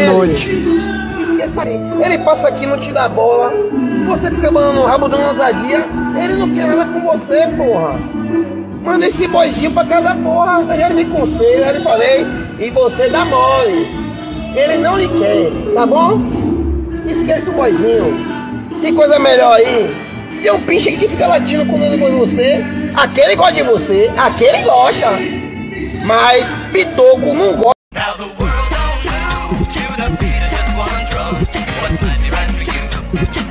da noite. Esqueça aí. Ele passa aqui, não te dá bola. Você fica mandando o rabo dando ousadia. Ele não quer nada com você, porra. Manda esse boizinho pra cada porra. Eu já lhe conselho, já lhe falei. E você dá mole. Ele não lhe quer, tá bom? Esqueça o boizinho. Que coisa melhor aí. Tem um pinche que fica latindo comendo com você. Aquele gosta de você. Aquele gosta. Mas Pitoco não gosta. めっち。